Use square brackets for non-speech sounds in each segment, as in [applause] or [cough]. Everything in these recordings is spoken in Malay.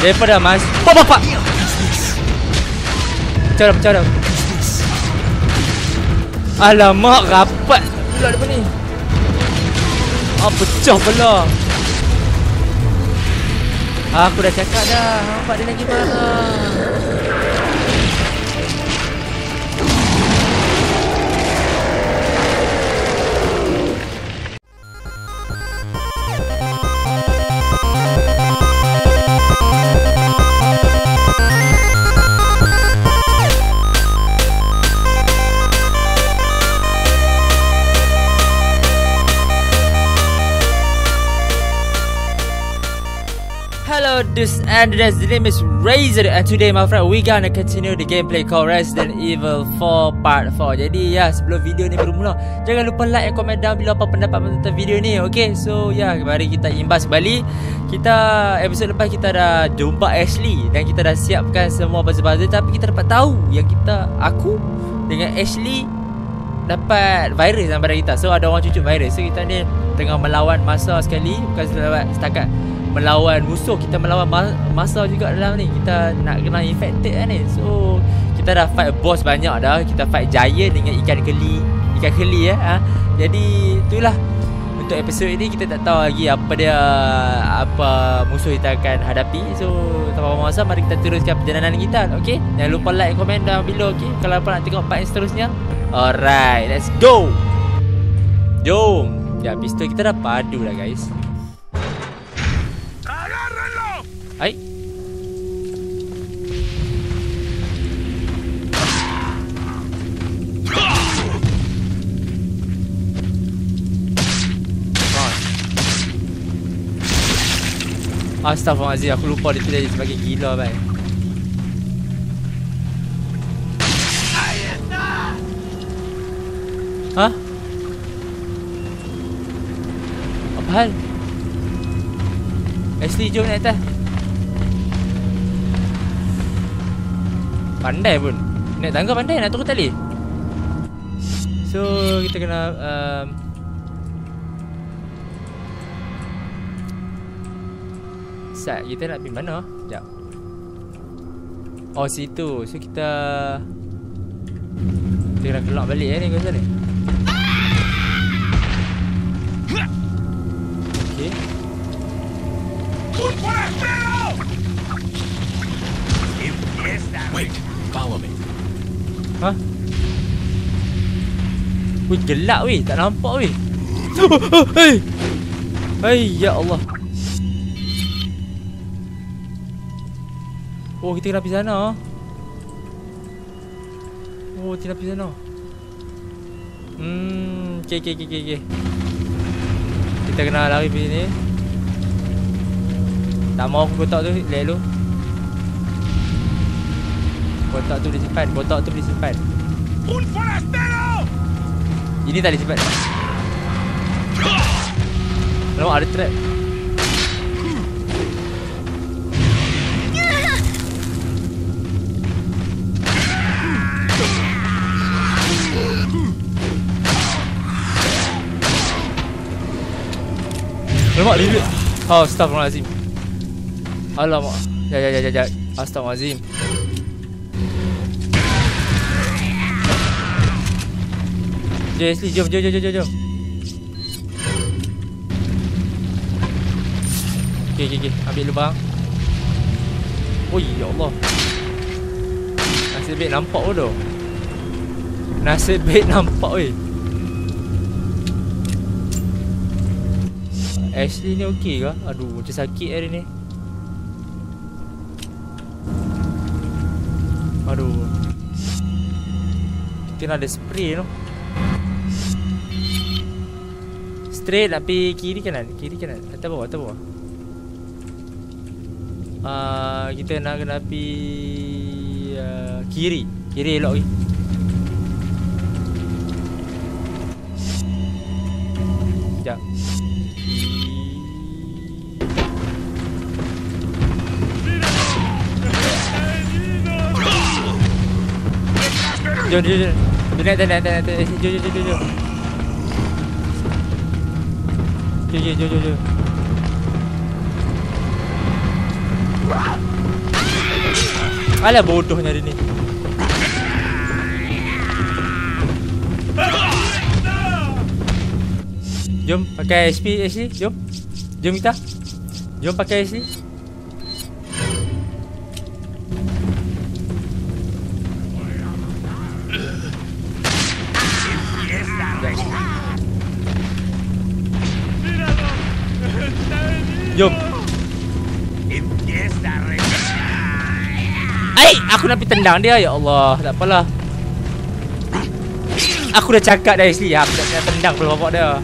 Daripada mas. Pak pak pak. Pecah dah pecah dah Alamak rapat. Pula depan ni. Ah pecah pula. Aku dah cakap dah. Nampak dia lagi marah this and this. Name is Razor, and today, my friend, we gonna continue the gameplay called Resident Evil 4 Part 4. Jadi, ya, sebelum video ni bermula, jangan lupa like and comment down below apa pendapat tentang video ni. Okay, so ya, mari kita imbas balik. Kita episod lepas kita dah jumpa Ashley dan kita dah siapkan semua buzzer-buzzer, tapi kita dapat tahu yang kita, aku dengan Ashley dapat virus dalam badan kita. So ada orang cucuk virus. So kita ni tengah melawan masa sekali, bukan setakat melawan musuh kita melawan ma- masa juga dalam ni. Kita nak kena infected kan ni. So kita dah fight boss banyak dah. Kita fight giant dengan ikan keli ikan keli eh ha? jadi itulah. Untuk episod ini kita tak tahu lagi apa dia apa musuh kita akan hadapi. So tanpa masa mari kita teruskan perjalanan kita. Okey? Jangan lupa like komen down below okey? Kalau apa nak tengok part seterusnya. Alright let's go! Jom! Ya pistol kita dah padu dah guys Astaghfirullahaladzim Aku lupa dia tidak sebagai gila baik Hah? Apa hal? Ashley jom naik atas Pandai pun. Naik tangga pandai nak turun tali. So kita kena um, Sat kita nak pergi mana? Sekejap. Oh situ. So kita Kita kena kelak balik eh ni Kau ni follow me. Ha? Wih gelap weh Tak nampak weh. Hei Hei ya Allah. Oh kita kena pergi sana Oh. Kita kena pergi sana. Hmm Okay okay okay okay Kita kena lari pergi sini. Tak mau aku kotak tu dulu Kotak tu disimpan Kotak tu disimpan ¡Un forastero! Ini tak disimpan Alamak ada trap. Alamak dia Oh astagfirullahaladzim Alamak. Ya ya ya ya ya. Astagfirullahaladzim Jom Ashley, jom, jom, jom, jom, jom. Okay, okay, okay. Ambil lubang. Oh, ya Allah. Nasib baik nampak pun tu. Nasib baik [laughs] nampak weh. Ashley ni okey ke? Aduh, macam sakit hari ni. Aduh. Kita nak ada spray tu. Straight pergi kiri kanan Kiri kanan. Atas bawah Atas bawah. Uh, Kita nak kena pergi uh, Kiri. Kiri elok lagi. Sekejap. Jom jom jom. Jom naik naik atas naik atas Jom jom jom jom jom Jom jom jom jom Alah bodohnya dia ni. Jom pakai SP Ashley, jom. Jom kita. Jom pakai Ashley. Jom. Empieza a Ai, aku nak pergi tendang dia. Ya Allah, tak apalah. Aku dah cakap dah Ashley, aku nak tendang kepala bapak dia.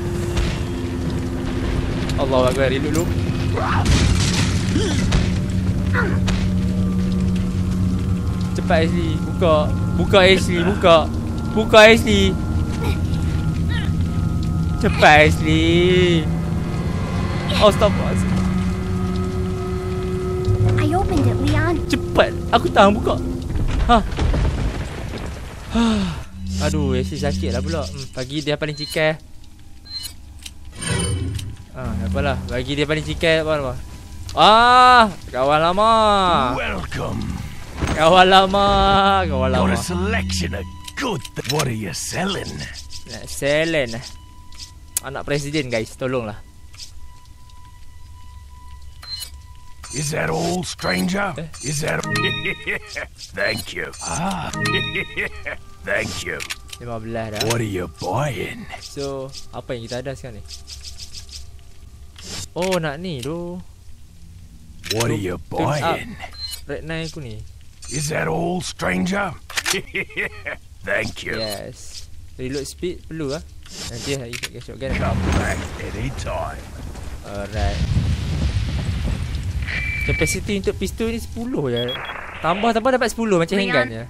Allah Akbar, reload dulu. Cepat Ashley, buka. Buka Ashley, buka. Buka Ashley. Cepat Ashley. Oh, stop. Opened it, Leon. Cepat. Aku tahan buka. Ha. Ha. [sighs] Aduh, Ashley sakit lah pula. Hmm, pagi dia paling cikai. Ah, ha, apalah. Bagi dia paling cikai apa apa. Ah, kawan lama. Welcome. Kawan lama, kawan Got lama. a selection of good. Th- what are you selling? Nak Selen. Anak presiden guys, tolonglah. Is that all, stranger? Eh? Is that? [laughs] Thank you. Ah. [laughs] Thank you. 15 dah. What are you buying? So, apa yang kita ada sekarang ni? Oh, nak ni tu. What are you buying? Red Knight aku ni. Is that all, stranger? [laughs] Thank you. Yes. Reload speed perlu ah. Nanti lah shotgun. Come back anytime. Alright. Capacity untuk pistol ni 10 je. Tambah tambah dapat 10 macam handgun je.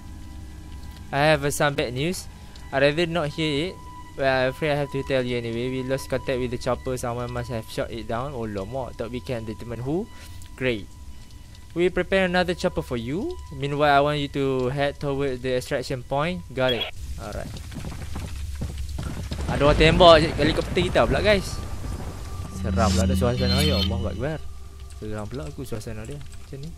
I have some bad news. I rather not hear it. But I'm afraid I have to tell you anyway. We lost contact with the chopper. Someone must have shot it down. Oh lama. Thought we can determine who. Great. We prepare another chopper for you. Meanwhile, I want you to head towards the extraction point. Got it. Alright. Ada orang tembak helikopter kita pula guys. Seram pula ada suasana ya Allah Akbar. Seram pula aku suasana dia macam ni.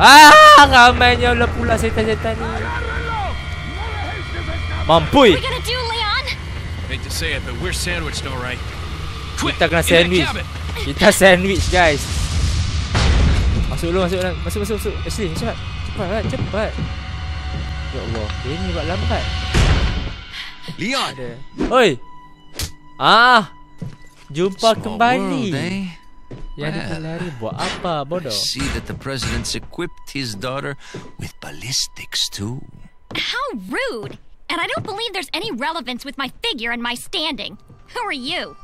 Ah, ramainya lah pula setan-setan ni. Mampui. What are we gonna do, Leon? Hate to say it, but we're sandwiched all right. Kita kena sandwich. Kita sandwich guys. Masuk dulu, masuk dalam. Masuk, masuk, masuk. Ashley, cepat. Cepat, cepat. Ya Allah, ini buat lambat. Leon! Oi. Ah. Jumpa Small kembali. world, eh? Yang Well, lari buat apa I bodoh? see that the president's equipped his daughter with ballistics too. How rude! And I don't believe there's any relevance with my figure and my standing. Who are you?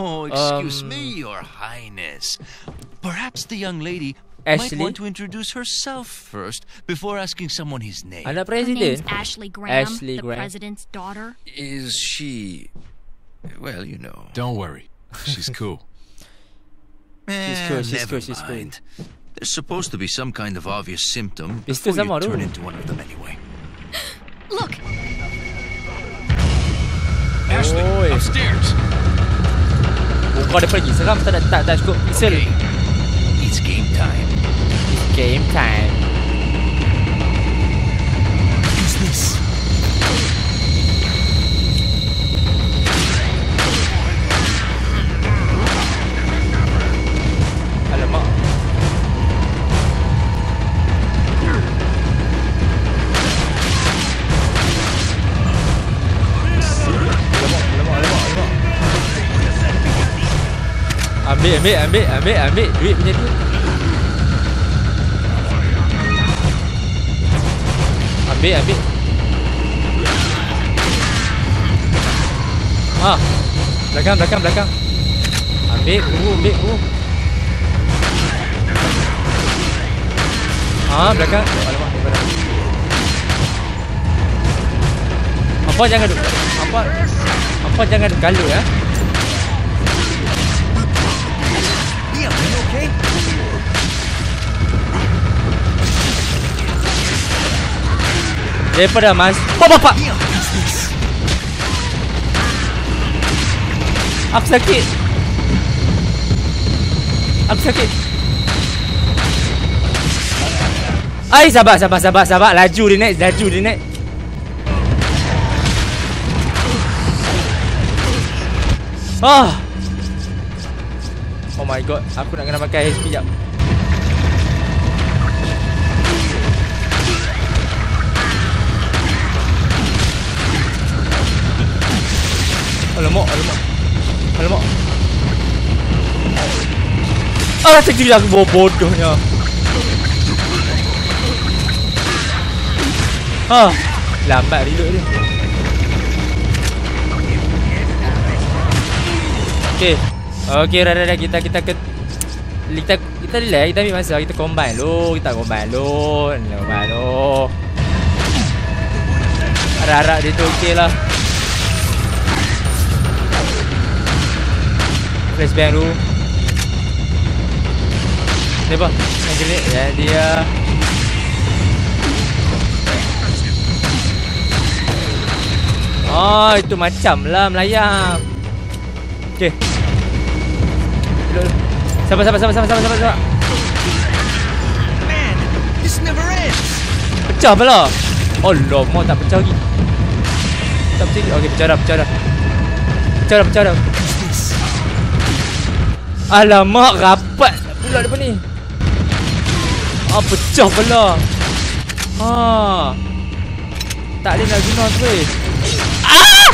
Oh, excuse Um, me, Your Highness. Perhaps the young lady Ashley? might want to introduce herself first before asking someone his name. Anak Her name's. Ashley Graham, Ashley the Graham. president's daughter. Is she. Well, you know. Don't worry. She's [laughs] cool. Eh, cool, she's never cool, she's cool. mind. There's supposed to be some kind of obvious symptom Pistol before you sama tu. turn into one of them anyway. [gasps] Look, Ashley, Oi. upstairs. Kau ada pergi. Seram tak tak tak, tak cukup pixel. Okay. It's game time. Game time. Who's this? Ambil, ambil, ambil, ambil, ambil duit punya duit. Ambil, ambil. Ah. Belakang, belakang, belakang. Ambil, tunggu, ambil, tunggu. Ah, belakang. Alamak. Apa jangan duk. Apa? Apa jangan duk galut ya? Daripada mas. Pak pak pak. Aku sakit. Aku sakit. Ai sabar sabar sabar sabar laju dia naik laju dia naik. Ah. Oh my god, aku nak kena pakai HP jap. Alamak, alamak. Alamak. Ah, terkejut aku bodohnya. Ha. Lambat reload dia. Okey. Okey, dah dah dah kita kita ke kita kita relax, kita ambil masa, kita combine lu, kita combine lu, combine lu. Harap-harap dia tu okey lah. Flashbang dulu. Ni apa? Yang grenade ya dia. Oh, itu macam lah melayang. Duduk, duduk. Sabar, sabar, sabar, sabar, sabar, sabar, sabar. Pecah pula. Oh, lama tak pecah lagi. Tak pecah lagi. Okey, pecah dah, pecah dah. Pecah dah, pecah dah. Alamak, rapat pula depan ni. Ah, pecah pula. Ha. Tak boleh nak guna tu weh. Ah!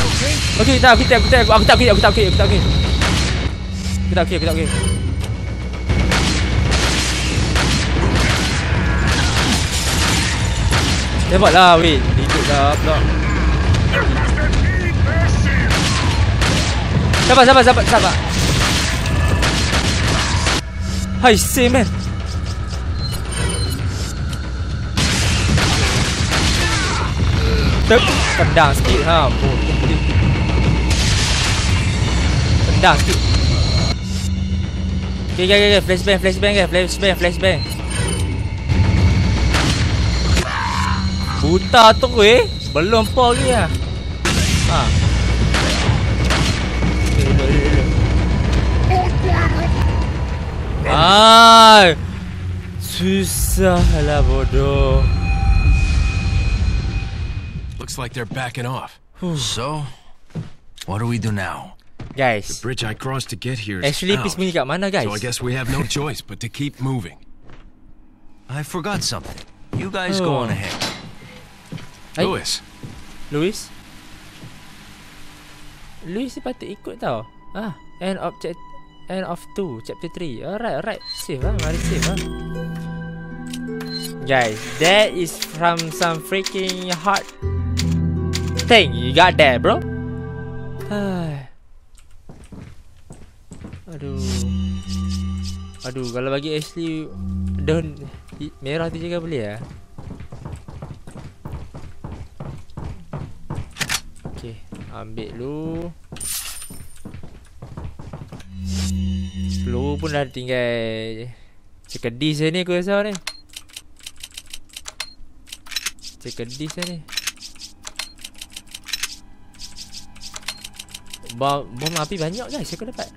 Okey, tak, aku tak, aku tak, aku tak, aku tak, aku tak, aku tak, okey. Aku tak, okey, aku tak, okey. Hebatlah weh. Hidup dah pula. Sabar, sabar, sabar, sabar. Tek, tendang sikit ha. Boleh. Tendang sikit. Okay. Flashbang, flashbang, flashbang, flashbang. Buta tu weh. Belum apa lagi lah. Ha. Ai. Susah lah bodoh. Looks like they're backing off. So, what do we do now? Guys. The bridge I crossed to get here is Actually, out. peace bunyi kat mana guys? So I guess we have no [laughs] choice but to keep moving. I forgot something. You guys go Oh. on ahead. Hai. Lewis, Louis? Louis ni patut ikut tau. Ah, end of chap end of 2, chapter 3. Alright, alright. Save lah, mari save lah. Guys, that is from some freaking hard thing you got there, bro. [sighs] Aduh. Aduh, kalau bagi Ashley hi- merah tu juga boleh ya? Okey, ambil dulu. Peluru pun dah tinggal cekedis je ni aku rasa ni. Cekedis je ni. Bom, bom api banyak guys aku dapat.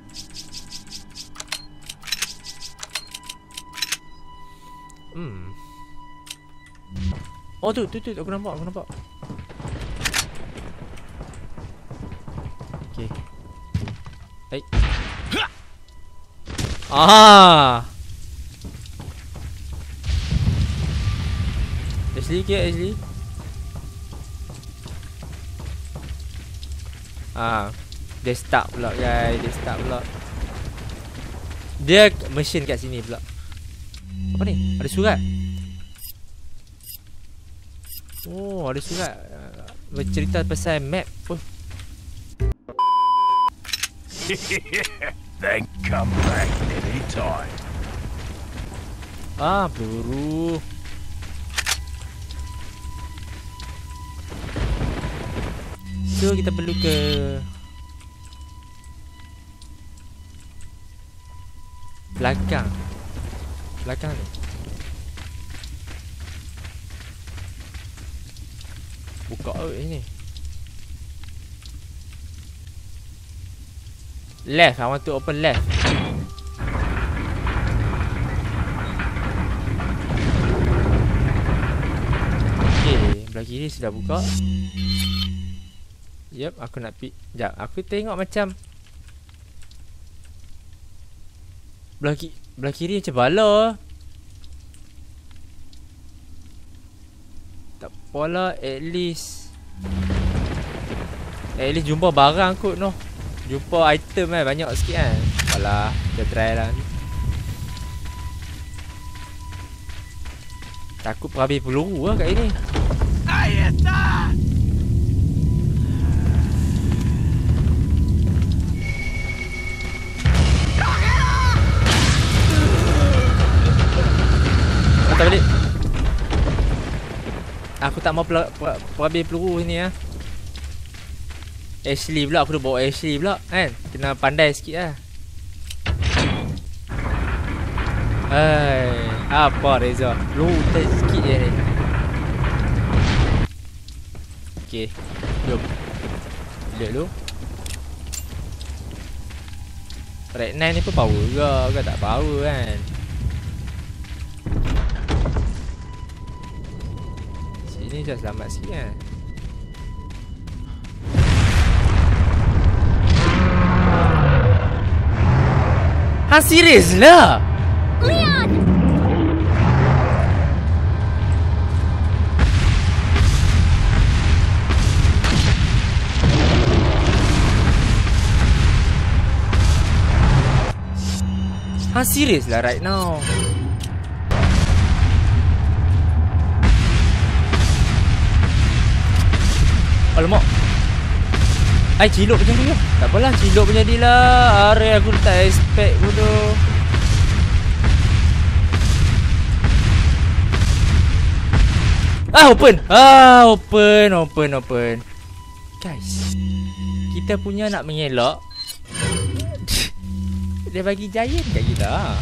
Hmm. Oh tu tu tu aku nampak aku nampak. Ah. Ashley ke Ashley? Ah, dia start pula guys, dia start pula. Dia mesin kat sini pula. Apa ni? Ada surat. Oh, ada surat. Ah, Bercerita pasal map pun. [laughs] Then come back anytime. Ah, peluru. So kita perlu ke belakang. Belakang ni. Buka oh, ini. Left, I want to open left. Sebelah kiri sudah buka. Yep, aku nak pi. Jap, aku tengok macam Belah, ki belah kiri macam bala Tak apalah at least At least jumpa barang kot noh Jumpa item eh banyak sikit kan Apalah kita try lah Takut perhabis peluru lah kat ini Patah balik Aku tak mau pel- pel- perhabis peluru sini ya. Ashley pula aku dah bawa Ashley pula kan Kena pandai sikit lah Hai, apa Reza? Looted sikit je ni. Okey. Jom. Lihat dulu. Red 9 ni pun power ke? Ke tak power kan? Sini je selamat sikit kan? Ha serius lah? Ha serius lah right now. Alamak. Ai cilok macam tu lah. Tak apalah cilok punya dia lah. Are aku tak expect bodoh. Ah open. Ah open open open. Guys Kita punya nak mengelak Dia bagi giant kat kita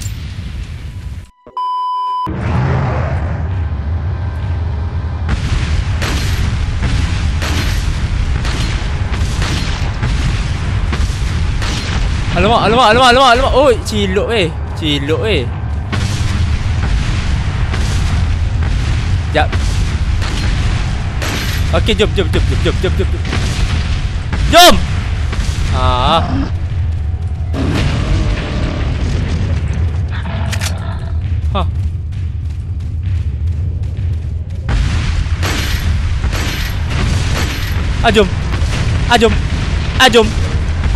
Alamak, alamak, alamak, alamak, alamak. Oi, cilok eh. Cilok eh. Jap. Okey, jom, jom, jom, jom, jom, jom. jom. Jom. Ah. Ajom. Ajom. Ajom.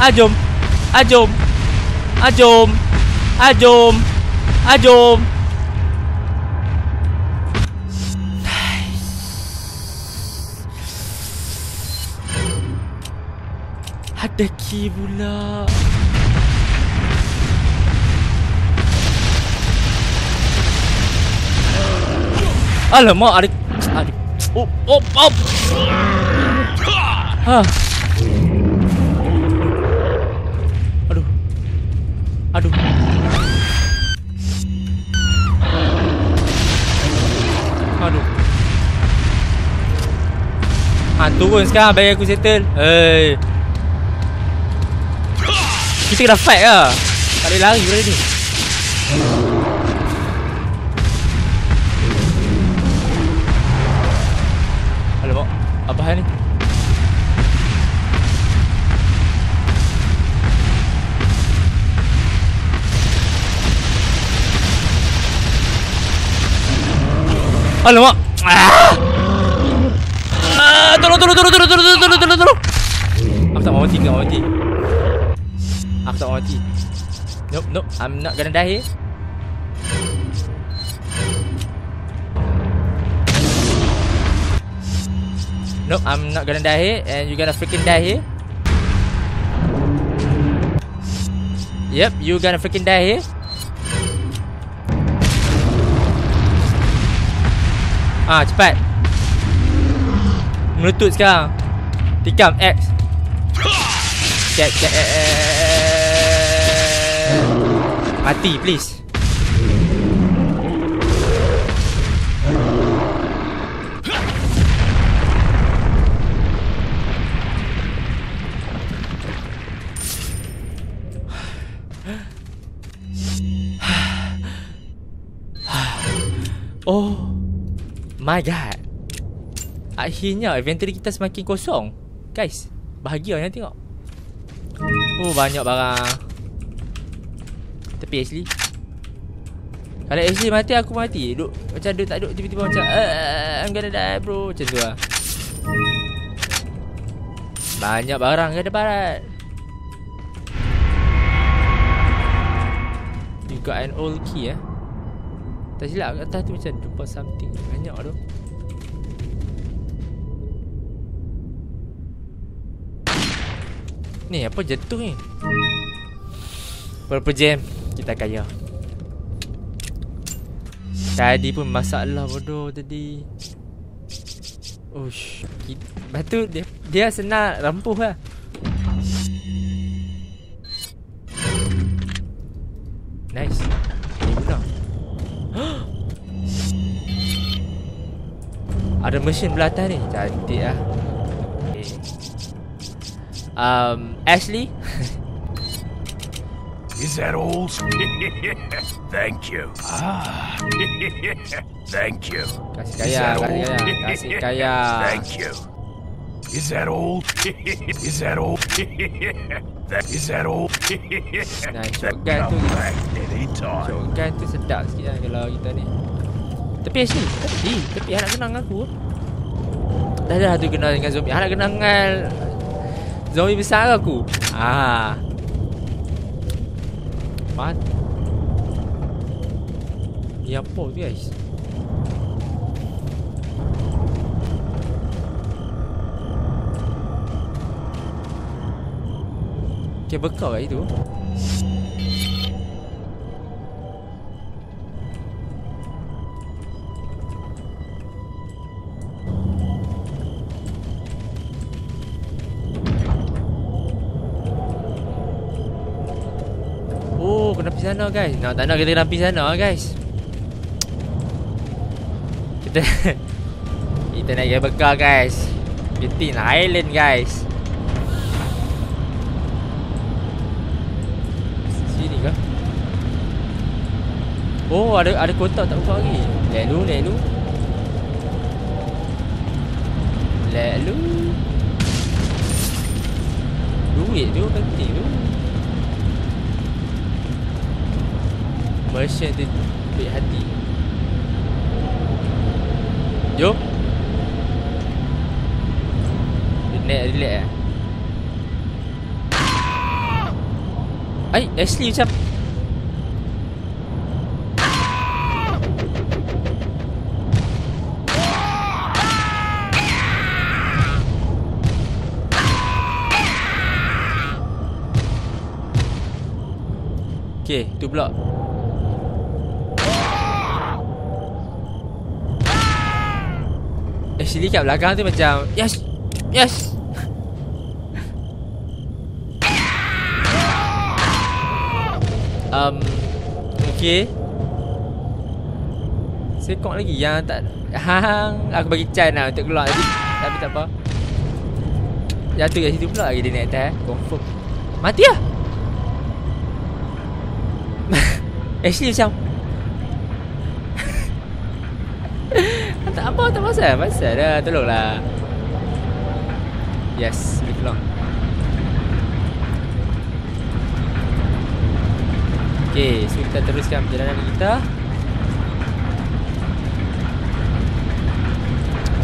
Ajom. Ajom. Ajom. Ajom. Ajom. Ada key pula. Alamak, ada ada Oh, oh, oh. Ha. Aduh. Aduh. Aduh. Ha, turun sekarang bagi aku settle. Hey. Kita kena fight lah. Tak boleh lari pada ni. Alamak. Ah! Ah, tolong tolong tolong tolong tolong tolong tolong tolong. Aku tak mau mati, tak mau mati. Aku tak mau mati. Nope, nope. I'm not gonna die here. Nope, I'm not gonna die here and you're gonna freaking die here. Yep, you gonna freaking die here. Ah, cepat. Melutut sekarang. Tikam X. Cek cek. Mati please. My god. Akhirnya inventory kita semakin kosong. Guys Bahagia yang tengok. Oh banyak barang. Tapi Ashley Kalau Ashley mati aku mati. Duk Macam duk tak duk Tiba-tiba macam uh, I'm gonna die bro. Macam tu lah. Banyak barang ke depan You got an old key eh Tak silap kat atas tu macam Jumpa something Banyak tu. Ni apa jatuh ni? Berapa jam? Kita kaya Tadi pun masalah bodoh tadi. Ush Lepas tu dia, dia senang rampuh lah. Nice. Ni guna Ada mesin belah atas ni Cantik lah okay. Um, Ashley [laughs] Is that all? [laughs] Thank you. Ah. [laughs] Thank you. Kasih kaya Kasih kaya Kasih kaya Thank you. Is that all? Is that all? That is that all? Nah, shotgun tu. Shotgun tu sedap sikit lah Kalau kita ni Tapi Ashley Tapi Tapi anak kenal dengan aku. Dah dah tu kenal dengan zombie. Anak kenal dengan Zombie besar aku. Ah, Mati Ni apa tu guys? Okay bekal kat itu pergi sana guys. Nak tak nak kita pergi sana guys. Kita [laughs] kita nak pergi bekal guys. Getting island guys. Sini ke? Oh, ada ada kotak tak buka lagi. Lalu, lalu. Lalu. Duit tu penting tu. Malaysia tu baik hati. Jom. Relax relax eh. Ay, Ashley macam Okay, tu pula Actually kat belakang tu macam Yes Yes Um Okay. Sekok lagi. Yang tak Hang Aku bagi Chan lah untuk keluar tadi. Tapi tak apa. Jatuh kat situ pula lagi dia naik atas eh. Confirm. Mati lah. [laughs] Actually macam Tak apa tak pasal Pasal dah Tolonglah. Yes Boleh keluar Okay So kita teruskan perjalanan kita.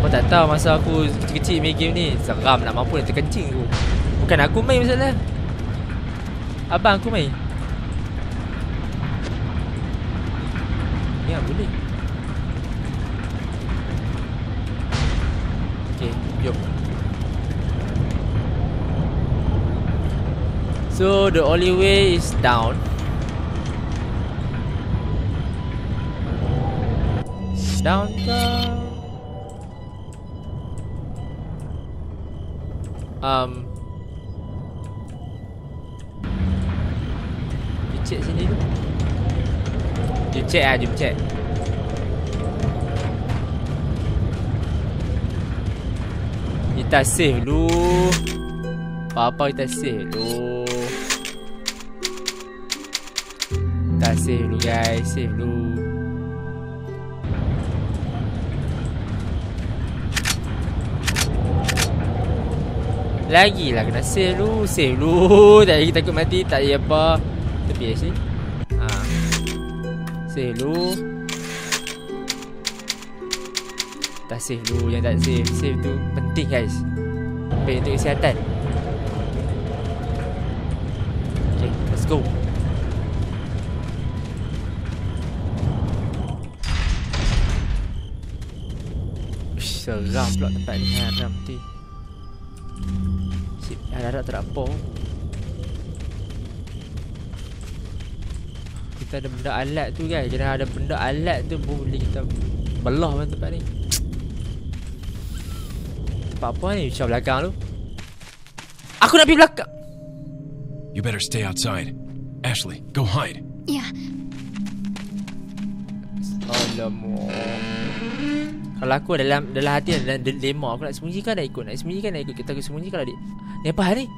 Aku tak tahu masa aku kecil-kecil main game ni Seram nak mampu nak terkencing aku. Bukan aku main masalah Abang aku main. Ya boleh So the only way is down. Down ke? Um. You check sini tu. You check ah, jom check. Kita save dulu Apa-apa kita save dulu Save dulu guys. Save dulu. Lagi lah kena save dulu Save dulu. [laughs] Tak lagi takut mati Tak payah apa. Tepi eh sini. Ha. Save dulu. Tak save dulu Yang tak save. Save tu penting guys. Baik untuk kesihatan. Okay let's go Seram pula tempat ni Haram tu Sip, harap tak ada apa? Kita ada benda alat tu kan Kena ada benda alat tu Boleh kita Belah pun tempat ni. Tempat apa ni? Macam belakang tu. Aku nak pergi belakang. You better stay outside. Ashley, go hide. Yeah. Alamak Kalau aku dalam dalam hati dalam dilema Aku nak sembunyi kan nak ikut Nak sembunyi kan nak ikut Kita aku sembunyi kalau dia Ni apa hari?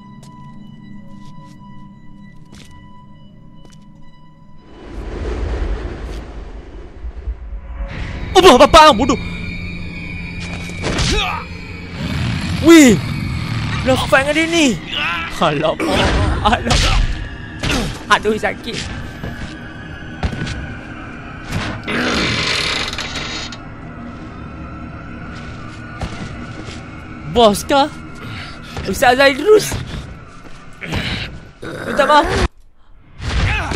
Apa bapak ang bodoh. Wih. Nak fight dengan dia ni. Alamak. Alamak. Aduh sakit Bos kah? Ustaz Zaidrus Minta maaf.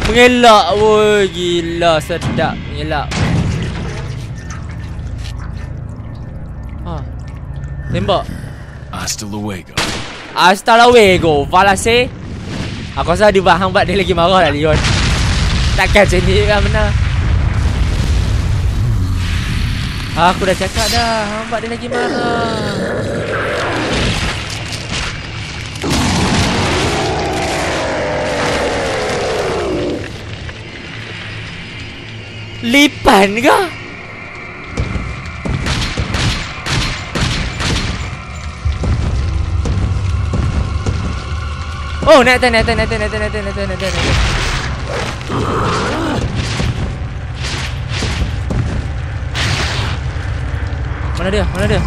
Mengelak Woi gila sedap Mengelak. Ha Tembak. Hasta luego. Hasta luego Falase Aku rasa dia buat hambat dia lagi marah lah Leon. Takkan macam ni kan benar. Aku dah cakap dah Hambat dia lagi marah Lipan ke? Oh, naik atas, naik atas, naik atas, naik atas, naik atas, naik atas, naik atas, naik. Mana dia? Mana dia?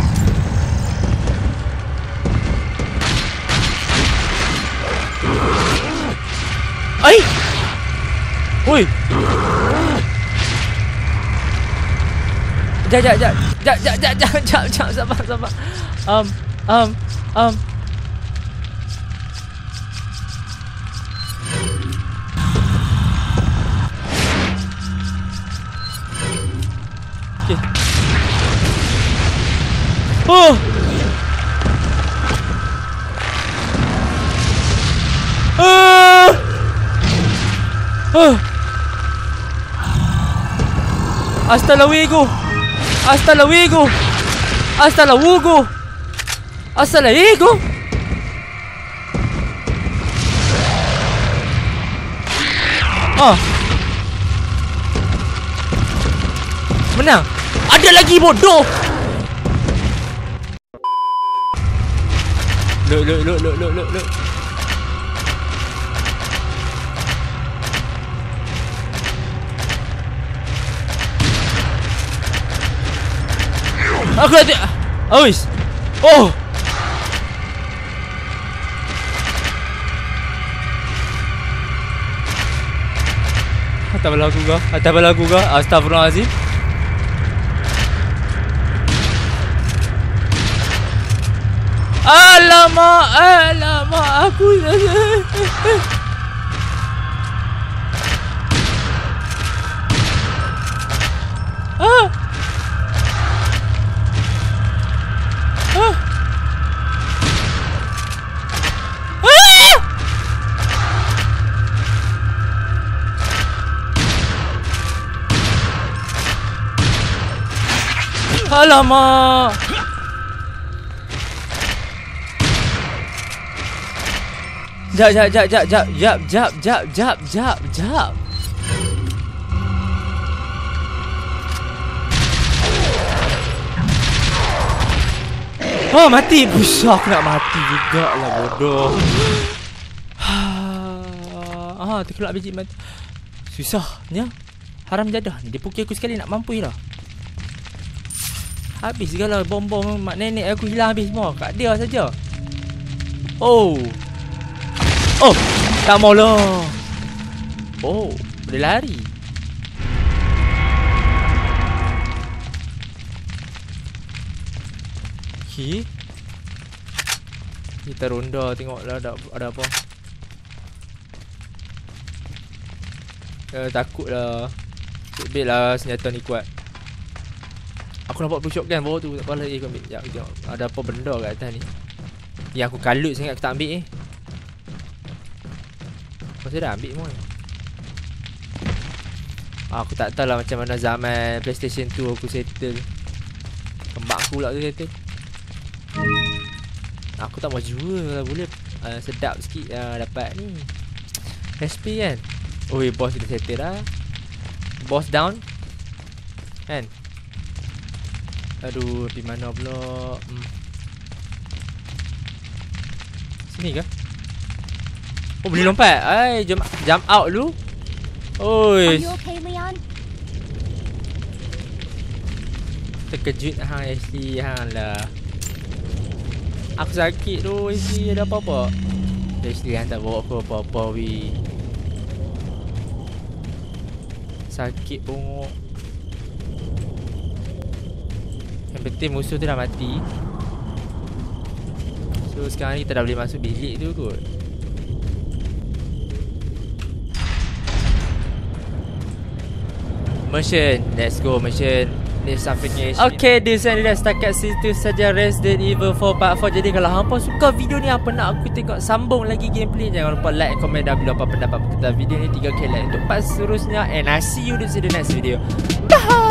Ai! Oi! Jap, jap, jap. Jap, jap, jap, jap, [laughs] jap, jap, sabar, sabar. Um, um, um. Oh! Ah! Ah! Hasta luego. Hasta luego. Hasta luego. Hasta luego. Ah. Menang. Ada lagi bodoh. Look, look, look, look, look, look, Aku ada Awis Oh! Atas bala aku kah Atas bala aku kah Astaghfirullahaladzim. Alamak Alamak Aku [laughs] Alamak! Jap, jap, jap, jap, jap, jap, jap, jap, jap, jap, jap. Oh mati. Busak aku nak mati juga lah bodoh. Ah, terkelak biji mati. Susahnya. Haram jadah ni. Dia pukul aku sekali nak mampu lah Habis segala bom-bom mak nenek aku hilang habis semua Kat dia saja Oh. Oh, tak mau lah. Oh, boleh lari. Okay. Kita ronda tengoklah ada ada apa. Eh, takut lah. Sebab lah senjata ni kuat. Aku nampak blue shotgun bawah tu tak apa lagi aku ambil. Sekejap, kita tengok. Ada apa benda kat atas ni. Yang aku kalut sangat aku tak ambil ni. Masih dah ambil semua. Aku tak tahu lah macam mana zaman PlayStation 2 aku settle. Kembak aku pula tu settle. Aku tak mau jual lah boleh uh, sedap sikit uh, dapat ni. SP kan. Oi boss kita settle dah. Boss down. Kan? Aduh, di mana pula? Hmm. Sini ke? Oh, boleh lompat. Ai, jump jump out. Are Oi, okay, terkejut hang Ashley hang lah. Aku sakit tu Ashley ada apa-apa? Ashley hang tak bawa aku apa-apa wi. Sakit bongok. Yang penting musuh tu dah mati. So sekarang ni kita dah boleh masuk bilik tu kot. Mission. Let's go mission. Ni something Okay, this and dah setakat situ saja Resident Evil 4 Part 4. Jadi kalau hampa suka video ni apa nak aku tengok sambung lagi gameplay jangan lupa like, komen dan bila apa pendapat tentang video ni 3k like untuk part seterusnya and I see you di next video. Bye.